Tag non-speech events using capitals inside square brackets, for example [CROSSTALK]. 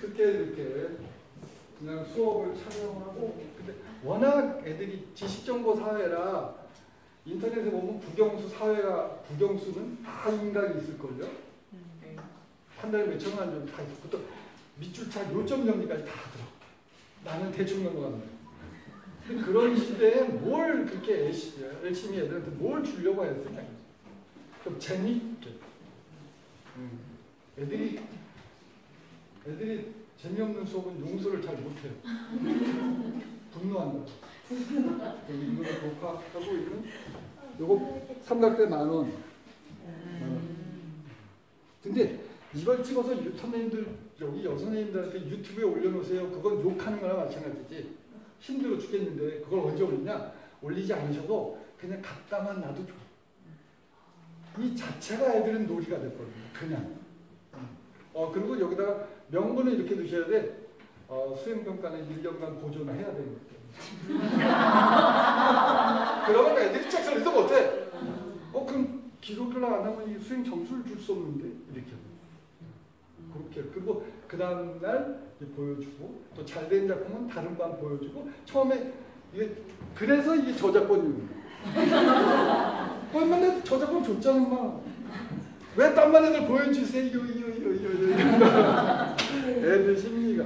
쉽게 이렇게 그냥 수업을 촬영하고 근데 워낙 애들이 지식정보 사회라 인터넷에 보면 국영수 사회가 국영수는 다 인강이 있을걸요. 한 달에 몇천만 원 정도 다 있고 또 밑줄차 요점 정리까지 다 하더라고. 나는 대충. 근데 그런 시대에 뭘 그렇게 열심히 애들한테 뭘 주려고 했으냐. 좀 재미있게. 음. 애들이 애들이 재미없는 수업은 용서를 잘 못해요. [LAUGHS] 분노한다. 여기 이거는 독학하고 이거는 요거 삼각대 만 원. 근데 이걸 찍어서 유- 선생님들 여기 여선생님들한테 유튜브에 올려놓으세요. 그건 욕하는 거나 마찬가지지. 힘들어 죽겠는데 그걸 언제 올리냐? 올리지 않으셔도 그냥 갖다만 놔도 좋아. 이 자체가 애들은 놀이가 됐거든요. 그냥. 어 그리고 여기다가 명분을 이렇게 두셔야 돼. 어, 수행평가는 1년간 보존을 해야 되는. [LAUGHS] 그러면 애들이 책소리도 못해. 어 그럼 기록을 안 하면 이 수행 점수를 줄 수 없는데 이렇게. 그렇게 그리고 그 다음 날 이제 보여주고 또 잘 된 작품은 다른 반 보여주고 처음에 이게 그래서 이게 저작권입니다. [LAUGHS] 그러면 저작권 줬잖아 막. 왜딴반 애들 보여주세요. [LAUGHS] 애들 심리가